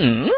嗯？